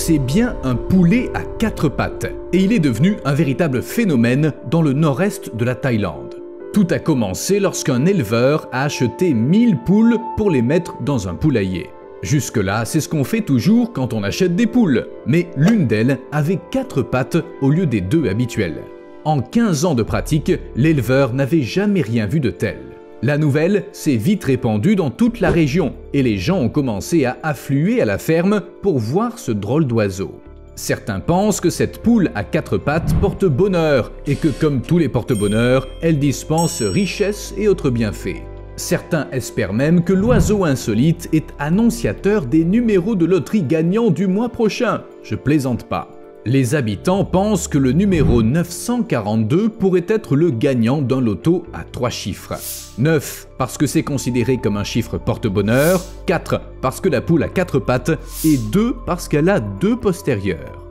c'est bien un poulet à quatre pattes, et il est devenu un véritable phénomène dans le nord-est de la Thaïlande. Tout a commencé lorsqu'un éleveur a acheté 1000 poules pour les mettre dans un poulailler. Jusque-là, c'est ce qu'on fait toujours quand on achète des poules, mais l'une d'elles avait quatre pattes au lieu des deux habituelles. En 15 ans de pratique, l'éleveur n'avait jamais rien vu de tel. La nouvelle s'est vite répandue dans toute la région et les gens ont commencé à affluer à la ferme pour voir ce drôle d'oiseau. Certains pensent que cette poule à quatre pattes porte bonheur et que comme tous les porte-bonheur, elle dispense richesse et autres bienfaits. Certains espèrent même que l'oiseau insolite est annonciateur des numéros de loterie gagnants du mois prochain. Je plaisante pas. Les habitants pensent que le numéro 942 pourrait être le gagnant d'un loto à trois chiffres. 9 parce que c'est considéré comme un chiffre porte-bonheur, 4 parce que la poule a quatre pattes et 2 parce qu'elle a deux postérieurs.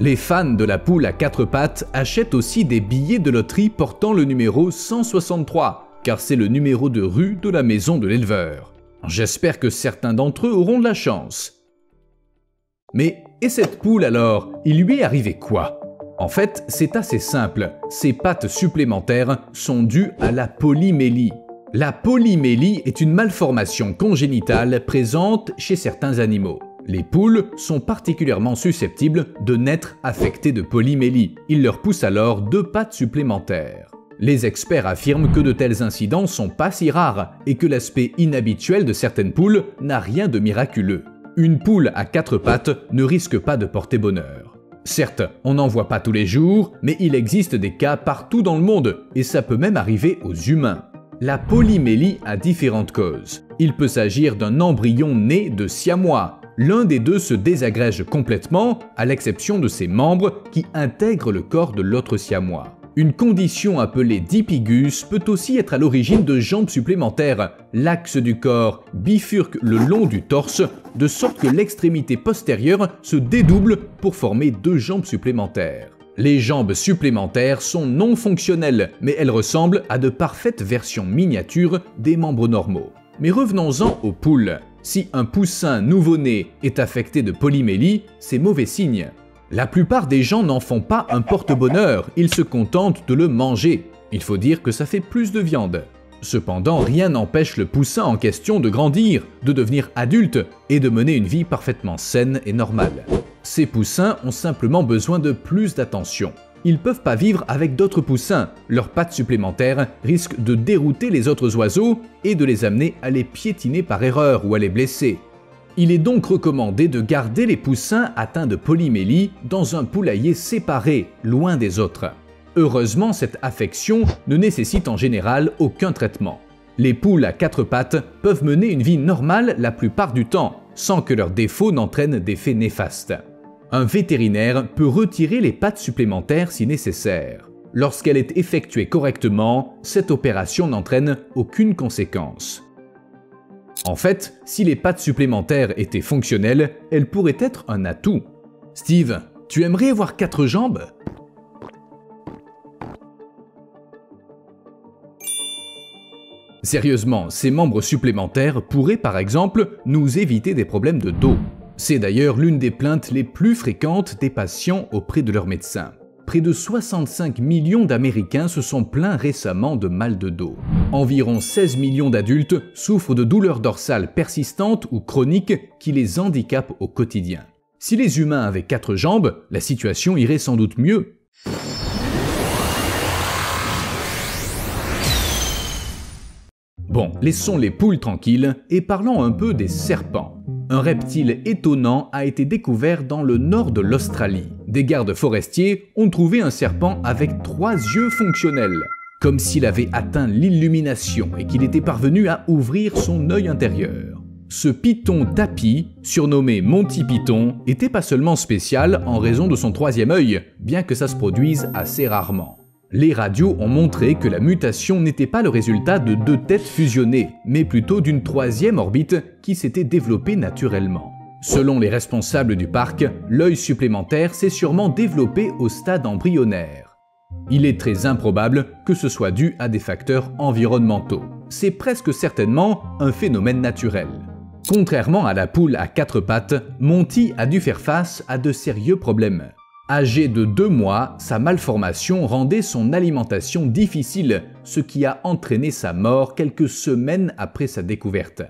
Les fans de la poule à quatre pattes achètent aussi des billets de loterie portant le numéro 163, car c'est le numéro de rue de la maison de l'éleveur. J'espère que certains d'entre eux auront de la chance. Mais et cette poule alors Il lui est arrivé quoi? En fait, c'est assez simple. Ses pattes supplémentaires sont dues à la polymélie. La polymélie est une malformation congénitale présente chez certains animaux. Les poules sont particulièrement susceptibles de naître affectées de polymélie. Il leur pousse alors deux pattes supplémentaires. Les experts affirment que de tels incidents sont pas si rares et que l'aspect inhabituel de certaines poules n'a rien de miraculeux. Une poule à quatre pattes ne risque pas de porter bonheur. Certes, on n'en voit pas tous les jours, mais il existe des cas partout dans le monde, et ça peut même arriver aux humains. La polymélie a différentes causes. Il peut s'agir d'un embryon né de siamois. L'un des deux se désagrège complètement, à l'exception de ses membres qui intègrent le corps de l'autre siamois. Une condition appelée dipigus peut aussi être à l'origine de jambes supplémentaires. L'axe du corps bifurque le long du torse, de sorte que l'extrémité postérieure se dédouble pour former deux jambes supplémentaires. Les jambes supplémentaires sont non fonctionnelles, mais elles ressemblent à de parfaites versions miniatures des membres normaux. Mais revenons-en aux poules. Si un poussin nouveau-né est affecté de polymélie, c'est mauvais signe. La plupart des gens n'en font pas un porte-bonheur, ils se contentent de le manger. Il faut dire que ça fait plus de viande. Cependant, rien n'empêche le poussin en question de grandir, de devenir adulte et de mener une vie parfaitement saine et normale. Ces poussins ont simplement besoin de plus d'attention. Ils peuvent pas vivre avec d'autres poussins, leurs pattes supplémentaires risquent de dérouter les autres oiseaux et de les amener à les piétiner par erreur ou à les blesser. Il est donc recommandé de garder les poussins atteints de polymélie dans un poulailler séparé, loin des autres. Heureusement, cette affection ne nécessite en général aucun traitement. Les poules à quatre pattes peuvent mener une vie normale la plupart du temps, sans que leurs défauts n'entraînent d'effets néfastes. Un vétérinaire peut retirer les pattes supplémentaires si nécessaire. Lorsqu'elle est effectuée correctement, cette opération n'entraîne aucune conséquence. En fait, si les pattes supplémentaires étaient fonctionnelles, elles pourraient être un atout. Steve, tu aimerais avoir quatre jambes? Sérieusement, ces membres supplémentaires pourraient par exemple nous éviter des problèmes de dos. C'est d'ailleurs l'une des plaintes les plus fréquentes des patients auprès de leur médecin près de 65 millions d'Américains se sont plaints récemment de mal de dos. Environ 16 millions d'adultes souffrent de douleurs dorsales persistantes ou chroniques qui les handicapent au quotidien. Si les humains avaient quatre jambes, la situation irait sans doute mieux. Bon, laissons les poules tranquilles et parlons un peu des serpents. Un reptile étonnant a été découvert dans le nord de l'Australie. Des gardes forestiers ont trouvé un serpent avec trois yeux fonctionnels, comme s'il avait atteint l'illumination et qu'il était parvenu à ouvrir son œil intérieur. Ce python tapis, surnommé Monty Python, était pas seulement spécial en raison de son troisième œil, bien que ça se produise assez rarement. Les radios ont montré que la mutation n'était pas le résultat de deux têtes fusionnées, mais plutôt d'une troisième orbite qui s'était développée naturellement. Selon les responsables du parc, l'œil supplémentaire s'est sûrement développé au stade embryonnaire. Il est très improbable que ce soit dû à des facteurs environnementaux. C'est presque certainement un phénomène naturel. Contrairement à la poule à quatre pattes, Monty a dû faire face à de sérieux problèmes. Âgé de deux mois, sa malformation rendait son alimentation difficile, ce qui a entraîné sa mort quelques semaines après sa découverte.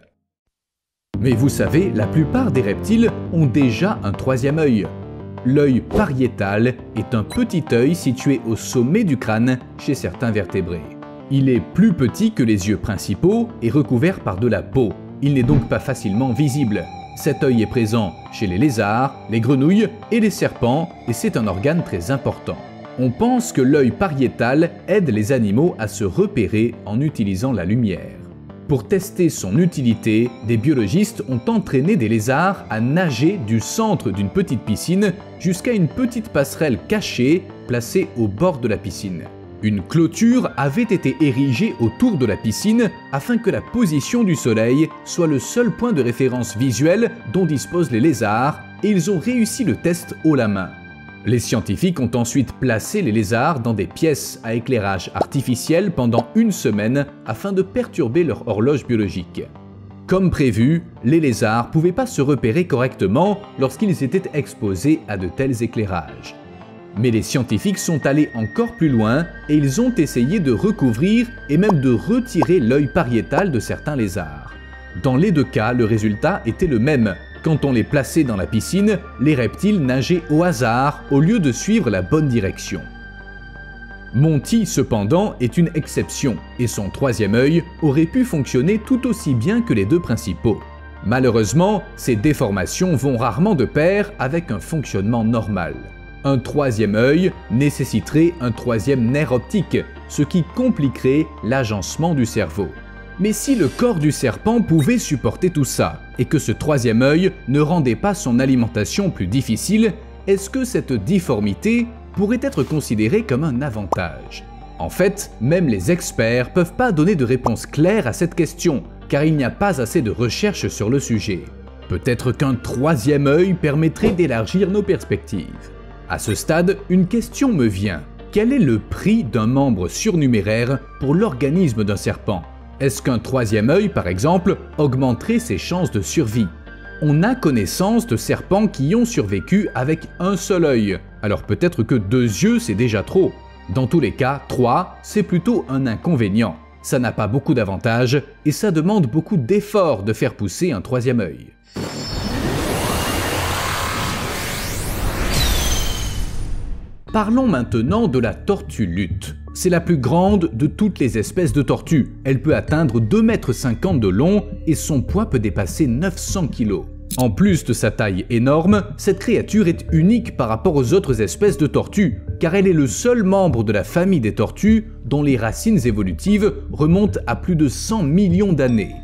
Mais vous savez, la plupart des reptiles ont déjà un troisième œil. L'œil pariétal est un petit œil situé au sommet du crâne chez certains vertébrés. Il est plus petit que les yeux principaux et recouvert par de la peau. Il n'est donc pas facilement visible. Cet œil est présent chez les lézards, les grenouilles et les serpents et c'est un organe très important. On pense que l'œil pariétal aide les animaux à se repérer en utilisant la lumière. Pour tester son utilité, des biologistes ont entraîné des lézards à nager du centre d'une petite piscine jusqu'à une petite passerelle cachée placée au bord de la piscine. Une clôture avait été érigée autour de la piscine afin que la position du soleil soit le seul point de référence visuel dont disposent les lézards et ils ont réussi le test haut la main. Les scientifiques ont ensuite placé les lézards dans des pièces à éclairage artificiel pendant une semaine afin de perturber leur horloge biologique. Comme prévu, les lézards ne pouvaient pas se repérer correctement lorsqu'ils étaient exposés à de tels éclairages. Mais les scientifiques sont allés encore plus loin et ils ont essayé de recouvrir et même de retirer l'œil pariétal de certains lézards. Dans les deux cas, le résultat était le même. Quand on les plaçait dans la piscine, les reptiles nageaient au hasard au lieu de suivre la bonne direction. Monty, cependant, est une exception, et son troisième œil aurait pu fonctionner tout aussi bien que les deux principaux. Malheureusement, ces déformations vont rarement de pair avec un fonctionnement normal. Un troisième œil nécessiterait un troisième nerf optique, ce qui compliquerait l'agencement du cerveau. Mais si le corps du serpent pouvait supporter tout ça, et que ce troisième œil ne rendait pas son alimentation plus difficile, est-ce que cette difformité pourrait être considérée comme un avantage? En fait, même les experts peuvent pas donner de réponse claire à cette question, car il n'y a pas assez de recherches sur le sujet. Peut-être qu'un troisième œil permettrait d'élargir nos perspectives. À ce stade, une question me vient. Quel est le prix d'un membre surnuméraire pour l'organisme d'un serpent? Est-ce qu'un troisième œil, par exemple, augmenterait ses chances de survie? On a connaissance de serpents qui ont survécu avec un seul œil, alors peut-être que deux yeux c'est déjà trop. Dans tous les cas, trois, c'est plutôt un inconvénient. Ça n'a pas beaucoup d'avantages et ça demande beaucoup d'efforts de faire pousser un troisième œil. Parlons maintenant de la tortue lutte. C'est la plus grande de toutes les espèces de tortues. Elle peut atteindre 2,50 m de long et son poids peut dépasser 900 kg. En plus de sa taille énorme, cette créature est unique par rapport aux autres espèces de tortues, car elle est le seul membre de la famille des tortues dont les racines évolutives remontent à plus de 100 millions d'années.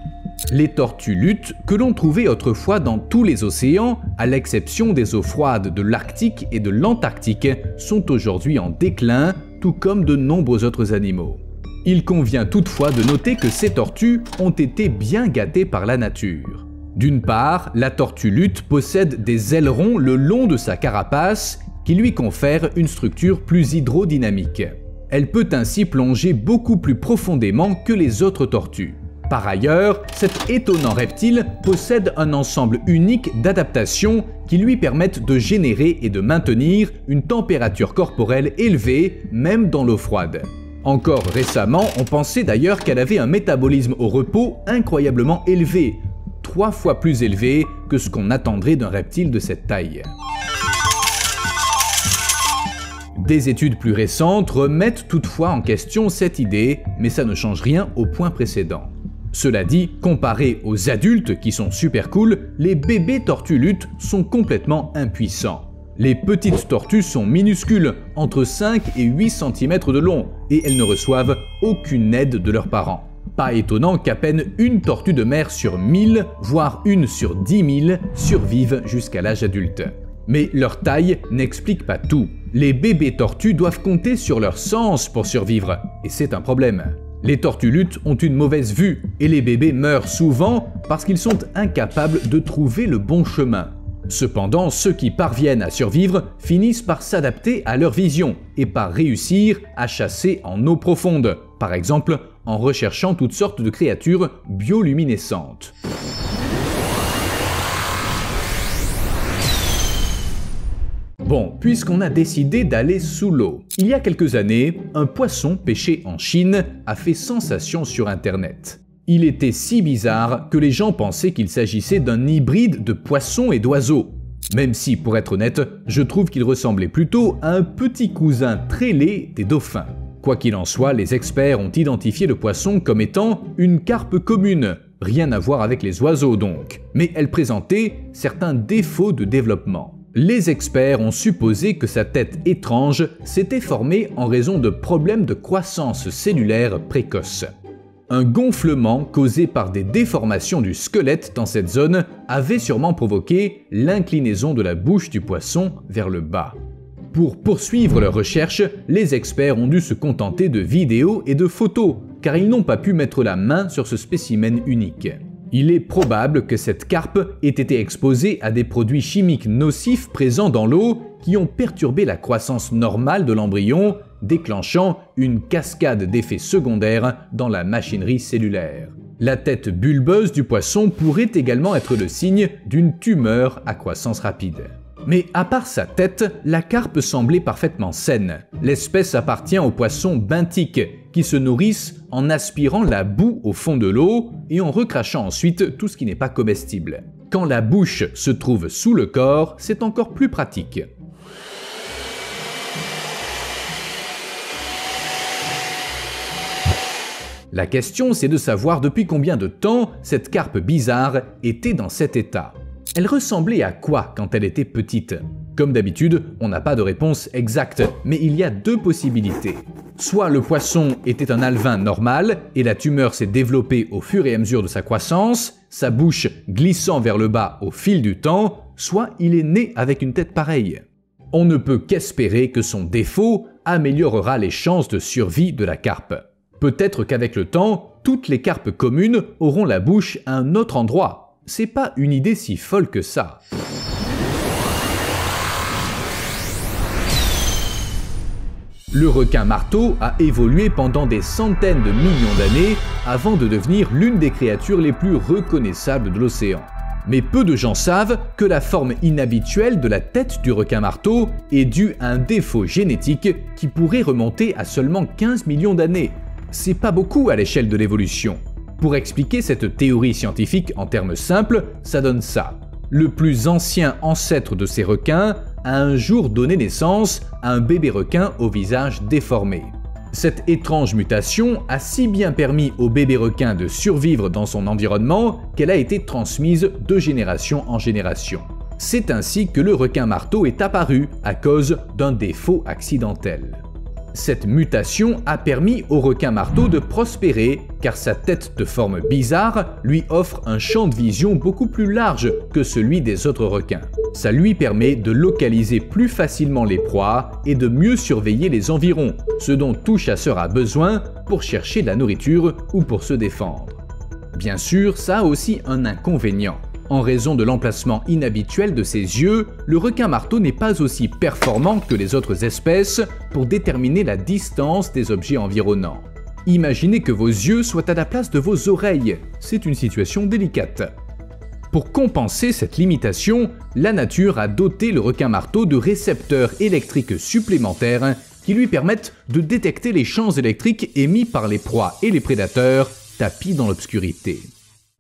Les tortues luttes, que l'on trouvait autrefois dans tous les océans, à l'exception des eaux froides de l'Arctique et de l'Antarctique, sont aujourd'hui en déclin, tout comme de nombreux autres animaux. Il convient toutefois de noter que ces tortues ont été bien gâtées par la nature. D'une part, la tortue lutte possède des ailerons le long de sa carapace qui lui confèrent une structure plus hydrodynamique. Elle peut ainsi plonger beaucoup plus profondément que les autres tortues. Par ailleurs, cet étonnant reptile possède un ensemble unique d'adaptations qui lui permettent de générer et de maintenir une température corporelle élevée même dans l'eau froide. Encore récemment, on pensait d'ailleurs qu'elle avait un métabolisme au repos incroyablement élevé, trois fois plus élevé que ce qu'on attendrait d'un reptile de cette taille. Des études plus récentes remettent toutefois en question cette idée, mais ça ne change rien au point précédent. Cela dit, comparé aux adultes qui sont super cool, les bébés tortues luttes sont complètement impuissants. Les petites tortues sont minuscules, entre 5 et 8 cm de long, et elles ne reçoivent aucune aide de leurs parents. Pas étonnant qu'à peine une tortue de mer sur 1000, voire une sur 10 000, survivent jusqu'à l'âge adulte. Mais leur taille n'explique pas tout. Les bébés tortues doivent compter sur leur sens pour survivre, et c'est un problème. Les tortues ont une mauvaise vue et les bébés meurent souvent parce qu'ils sont incapables de trouver le bon chemin. Cependant, ceux qui parviennent à survivre finissent par s'adapter à leur vision et par réussir à chasser en eau profonde, par exemple en recherchant toutes sortes de créatures bioluminescentes. Bon, puisqu'on a décidé d'aller sous l'eau, il y a quelques années, un poisson pêché en Chine a fait sensation sur Internet. Il était si bizarre que les gens pensaient qu'il s'agissait d'un hybride de poisson et d'oiseau. Même si, pour être honnête, je trouve qu'il ressemblait plutôt à un petit cousin très laid des dauphins. Quoi qu'il en soit, les experts ont identifié le poisson comme étant une carpe commune, rien à voir avec les oiseaux donc, mais elle présentait certains défauts de développement. Les experts ont supposé que sa tête étrange s'était formée en raison de problèmes de croissance cellulaire précoce. Un gonflement causé par des déformations du squelette dans cette zone avait sûrement provoqué l'inclinaison de la bouche du poisson vers le bas. Pour poursuivre leurs recherches, les experts ont dû se contenter de vidéos et de photos, car ils n'ont pas pu mettre la main sur ce spécimen unique. Il est probable que cette carpe ait été exposée à des produits chimiques nocifs présents dans l'eau qui ont perturbé la croissance normale de l'embryon, déclenchant une cascade d'effets secondaires dans la machinerie cellulaire. La tête bulbeuse du poisson pourrait également être le signe d'une tumeur à croissance rapide. Mais à part sa tête, la carpe semblait parfaitement saine. L'espèce appartient aux poissons benthiques, qui se nourrissent en aspirant la boue au fond de l'eau et en recrachant ensuite tout ce qui n'est pas comestible. Quand la bouche se trouve sous le corps, c'est encore plus pratique. La question, c'est de savoir depuis combien de temps cette carpe bizarre était dans cet état. Elle ressemblait à quoi quand elle était petite? Comme d'habitude, on n'a pas de réponse exacte, mais il y a deux possibilités. Soit le poisson était un alvin normal et la tumeur s'est développée au fur et à mesure de sa croissance, sa bouche glissant vers le bas au fil du temps, soit il est né avec une tête pareille. On ne peut qu'espérer que son défaut améliorera les chances de survie de la carpe. Peut-être qu'avec le temps, toutes les carpes communes auront la bouche à un autre endroit, c'est pas une idée si folle que ça. Le requin marteau a évolué pendant des centaines de millions d'années avant de devenir l'une des créatures les plus reconnaissables de l'océan. Mais peu de gens savent que la forme inhabituelle de la tête du requin marteau est due à un défaut génétique qui pourrait remonter à seulement 15 millions d'années. C'est pas beaucoup à l'échelle de l'évolution. Pour expliquer cette théorie scientifique en termes simples, ça donne ça. Le plus ancien ancêtre de ces requins a un jour donné naissance à un bébé requin au visage déformé. Cette étrange mutation a si bien permis au bébé requin de survivre dans son environnement qu'elle a été transmise de génération en génération. C'est ainsi que le requin marteau est apparu à cause d'un défaut accidentel. Cette mutation a permis au requin marteau de prospérer car sa tête de forme bizarre lui offre un champ de vision beaucoup plus large que celui des autres requins. Ça lui permet de localiser plus facilement les proies et de mieux surveiller les environs, ce dont tout chasseur a besoin pour chercher la nourriture ou pour se défendre. Bien sûr, ça a aussi un inconvénient. En raison de l'emplacement inhabituel de ses yeux, le requin marteau n'est pas aussi performant que les autres espèces pour déterminer la distance des objets environnants. Imaginez que vos yeux soient à la place de vos oreilles. C'est une situation délicate. Pour compenser cette limitation, la nature a doté le requin marteau de récepteurs électriques supplémentaires qui lui permettent de détecter les champs électriques émis par les proies et les prédateurs tapis dans l'obscurité.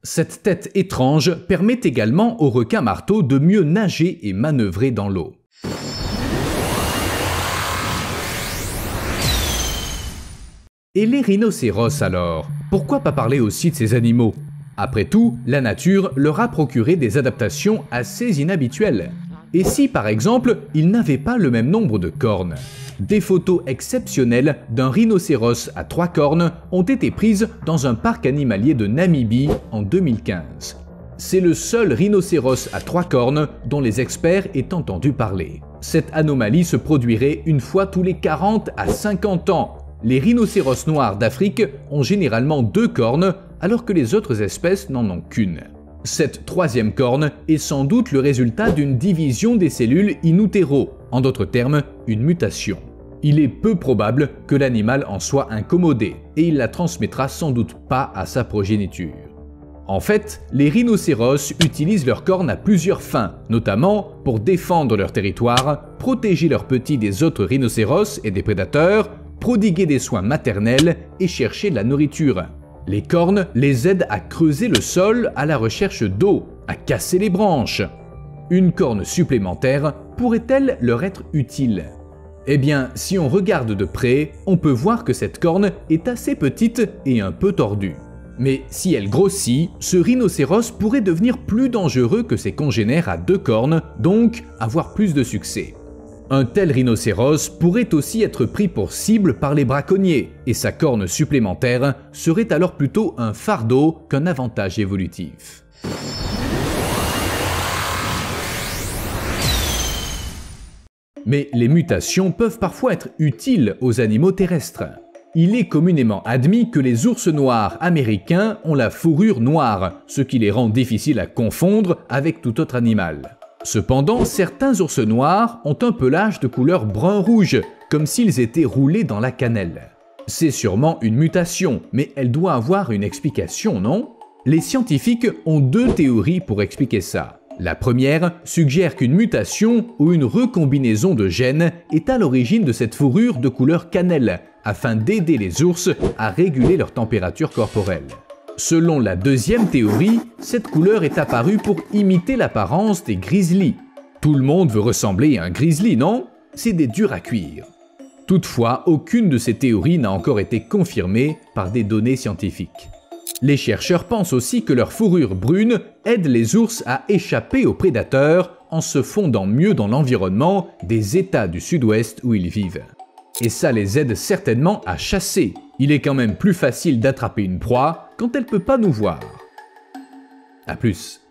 Cette tête étrange permet également au requin marteau de mieux nager et manœuvrer dans l'eau. Et les rhinocéros alors? Pourquoi pas parler aussi de ces animaux? Après tout, la nature leur a procuré des adaptations assez inhabituelles. Et si par exemple, ils n'avaient pas le même nombre de cornes? Des photos exceptionnelles d'un rhinocéros à trois cornes ont été prises dans un parc animalier de Namibie en 2015. C'est le seul rhinocéros à trois cornes dont les experts aient entendu parler. Cette anomalie se produirait une fois tous les 40 à 50 ans. Les rhinocéros noirs d'Afrique ont généralement deux cornes alors que les autres espèces n'en ont qu'une. Cette troisième corne est sans doute le résultat d'une division des cellules in utero, en d'autres termes, une mutation. Il est peu probable que l'animal en soit incommodé, et il la transmettra sans doute pas à sa progéniture. En fait, les rhinocéros utilisent leurs cornes à plusieurs fins, notamment pour défendre leur territoire, protéger leurs petits des autres rhinocéros et des prédateurs, prodiguer des soins maternels et chercher de la nourriture. Les cornes les aident à creuser le sol à la recherche d'eau, à casser les branches. Une corne supplémentaire pourrait-elle leur être utile? Eh bien, si on regarde de près, on peut voir que cette corne est assez petite et un peu tordue. Mais si elle grossit, ce rhinocéros pourrait devenir plus dangereux que ses congénères à deux cornes, donc avoir plus de succès. Un tel rhinocéros pourrait aussi être pris pour cible par les braconniers, et sa corne supplémentaire serait alors plutôt un fardeau qu'un avantage évolutif. Mais les mutations peuvent parfois être utiles aux animaux terrestres il est communément admis que les ours noirs américains ont la fourrure noire, ce qui les rend difficiles à confondre avec tout autre animal. Cependant, certains ours noirs ont un pelage de couleur brun-rouge, comme s'ils étaient roulés dans la cannelle. C'est sûrement une mutation, mais elle doit avoir une explication, non? Les scientifiques ont deux théories pour expliquer ça. La première suggère qu'une mutation ou une recombinaison de gènes est à l'origine de cette fourrure de couleur cannelle, afin d'aider les ours à réguler leur température corporelle. Selon la deuxième théorie, cette couleur est apparue pour imiter l'apparence des grizzlies. Tout le monde veut ressembler à un grizzly, non? C'est des durs à cuire. Toutefois, aucune de ces théories n'a encore été confirmée par des données scientifiques. Les chercheurs pensent aussi que leur fourrure brune aide les ours à échapper aux prédateurs en se fondant mieux dans l'environnement des États du sud-ouest où ils vivent. Et ça les aide certainement à chasser. Il est quand même plus facile d'attraper une proie quand elle peut pas nous voir. A plus.